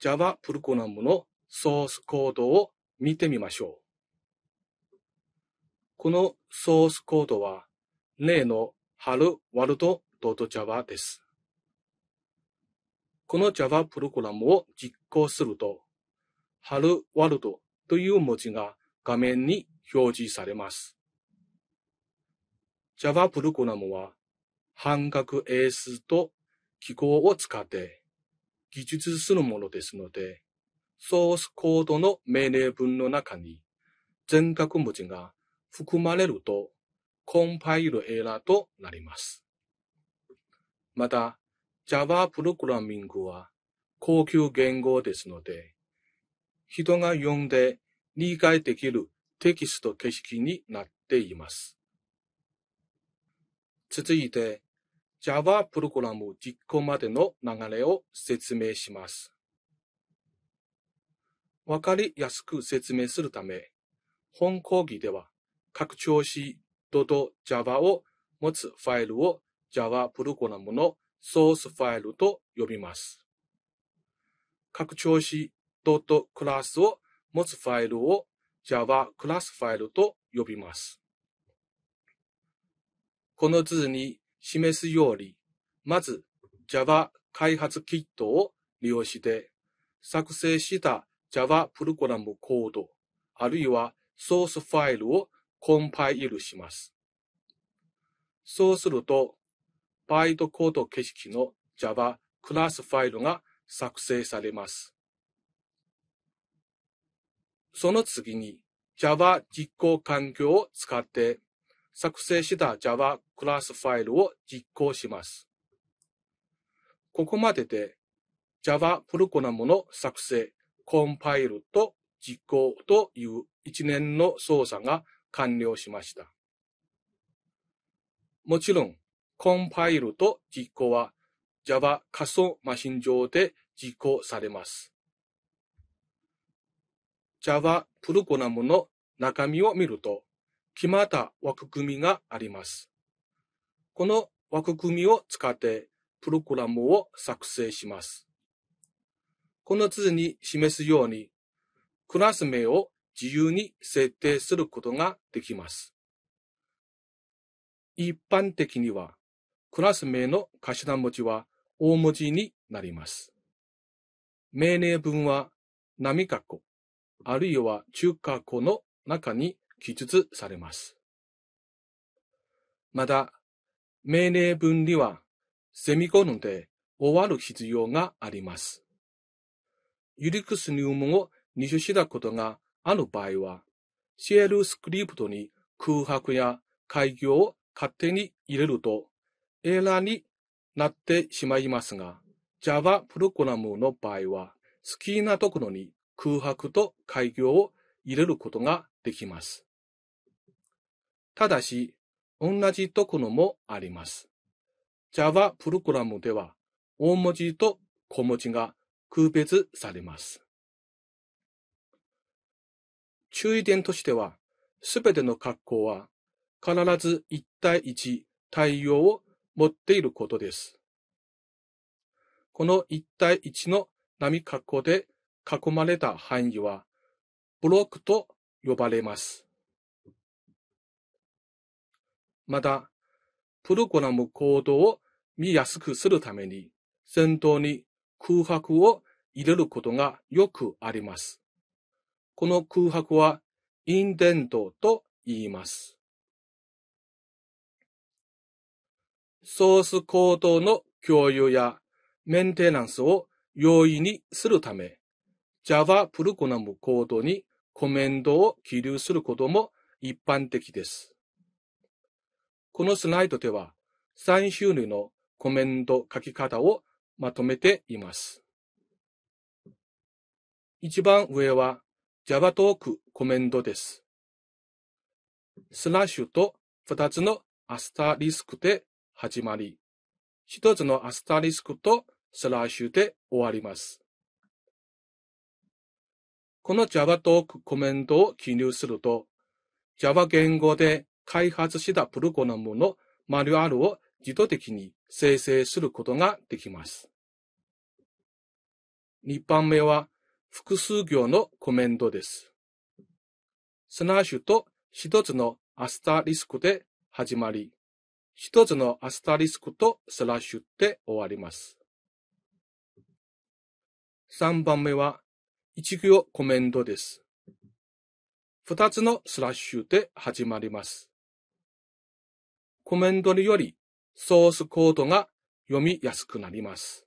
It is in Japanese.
Java プログラムのソースコードを見てみましょう。このソースコードは例の Hello World.java です。この Java プログラムを実行すると Hello World という文字が画面に表示されます。Java プログラムは半角英数と記号を使って記述するものですので、ソースコードの命令文の中に全角文字が含まれるとコンパイルエラーとなります。また、Java プログラミングは高級言語ですので、人が読んで理解できるテキスト形式になっています。続いて、Java プログラム実行までの流れを説明します。わかりやすく説明するため、本講義では拡張子 .java を持つファイルを Java プログラムのソースファイルと呼びます。拡張子 .class を持つファイルを Java クラスファイルと呼びます。この図に示すように、まず Java 開発キットを利用して作成した Java プログラムコード、あるいはソースファイルをコンパイルします。そうすると、バイトコード形式の Java クラスファイルが作成されます。その次に Java 実行環境を使って作成した Java クラスファイルを実行します。ここまでで Java プログラムの作成、コンパイルと実行という一年の操作が完了しました。もちろん、コンパイルと実行は Java 仮想マシン上で実行されます。Java プログラムの中身を見ると、決まった枠組みがあります。この枠組みを使ってプログラムを作成します。この図に示すように、クラス名を自由に設定することができます。一般的には、クラス名の頭文字は大文字になります。命令文は波括弧、あるいは中括弧の中に記述されます。また、命令文にはセミコロンで終わる必要があります。ユリクス入門を入手したことがある場合は、シェルスクリプトに空白や開業を勝手に入れるとエラーになってしまいますが、Java プログラムの場合は、好きなところに空白と開業を入れることができます。ただし、同じところもあります。Java プログラムでは、大文字と小文字が区別されます。注意点としては、すべての格好は必ず1対1対応を持っていることです。この1対1の波格好で囲まれた範囲は、ブロックと呼ばれます。また、プログラムコードを見やすくするために、先頭に空白を入れることがよくあります。この空白はインデントと言います。ソースコードの共有やメンテナンスを容易にするため、Java プログラムコードにコメントを記入することも一般的です。このスライドでは3種類のコメント書き方をまとめています。一番上は Java トークコメントです。スラッシュと2つのアスタリスクで始まり、1つのアスタリスクとスラッシュで終わります。この Java トークコメントを記入すると、Java 言語で開発したプログラムのマニュアルを自動的に生成することができます。2番目は複数行のコメントです。スラッシュと一つのアスタリスクで始まり、一つのアスタリスクとスラッシュで終わります。3番目は一行コメントです。二つのスラッシュで始まります。コメントによりソースコードが読みやすくなります。